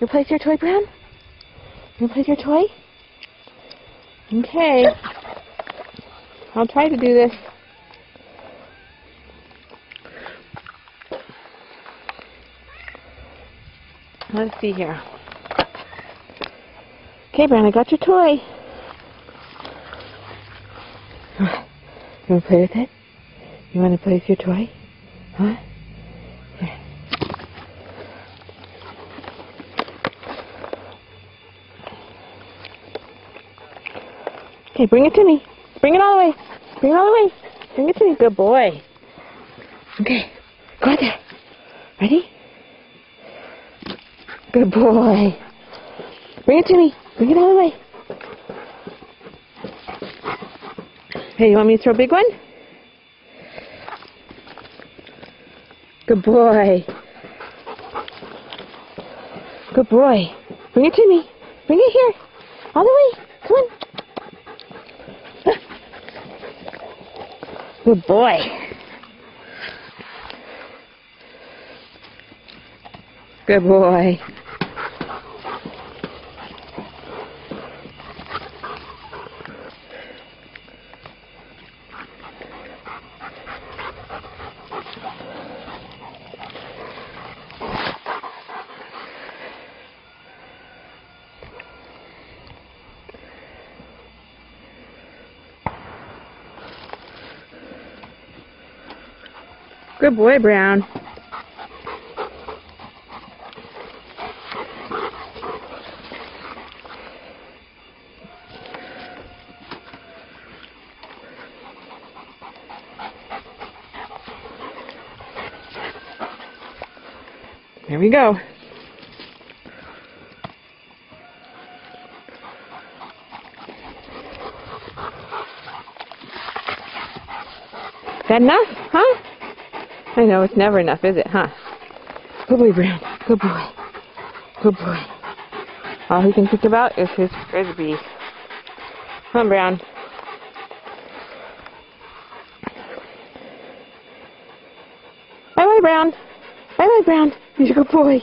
You place your toy, Brown? You place your toy? Okay. I'll try to do this. Let's see here. Okay, Brown, I got your toy. You want to play with it? You want to play with your toy? Huh? Here. Okay, bring it to me. Bring it all the way. Bring it all the way. Bring it to me. Good boy. Okay, go out there. Ready? Good boy. Bring it to me. Bring it all the way. Hey, you want me to throw a big one? Good boy. Good boy. Bring it to me. Bring it here. All the way. Come on. Good boy. Good boy. Good boy, Brown. Here we go. That enough? Huh? I know, it's never enough, is it, huh? Good boy, Brown. Good boy. Good boy. All he can think about is his frisbee. Come on, Brown. Bye-bye, Brown. Bye-bye, Brown. He's a good boy.